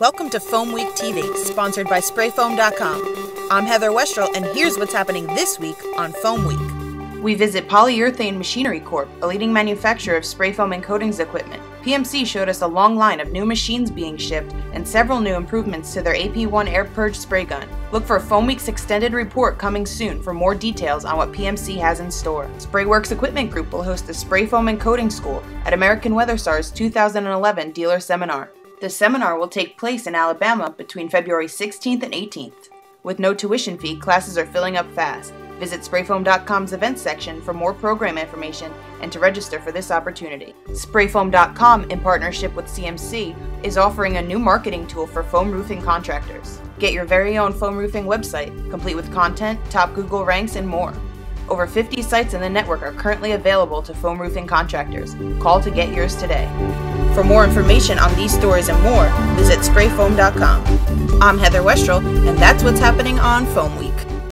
Welcome to Foam Week TV, sponsored by SprayFoam.com. I'm Heather Westrel, and here's what's happening this week on Foam Week. We visit Polyurethane Machinery Corp., a leading manufacturer of spray foam and coatings equipment. PMC showed us a long line of new machines being shipped and several new improvements to their AP1 Air Purge spray gun. Look for Foam Week's extended report coming soon for more details on what PMC has in store. Sprayworks Equipment Group will host the Spray Foam and Coating School at American WeatherStar's 2011 dealer seminar. The seminar will take place in Alabama between February 16th and 18th. With no tuition fee, classes are filling up fast. Visit sprayfoam.com's events section for more program information and to register for this opportunity. Sprayfoam.com, in partnership with CMC, is offering a new marketing tool for foam roofing contractors. Get your very own foam roofing website, complete with content, top Google ranks, and more. Over 50 sites in the network are currently available to foam roofing contractors. Call to get yours today. For more information on these stories and more, visit sprayfoam.com. I'm Heather Westrel, and that's what's happening on Foam Week.